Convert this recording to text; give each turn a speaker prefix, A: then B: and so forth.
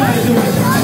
A: Obrigado.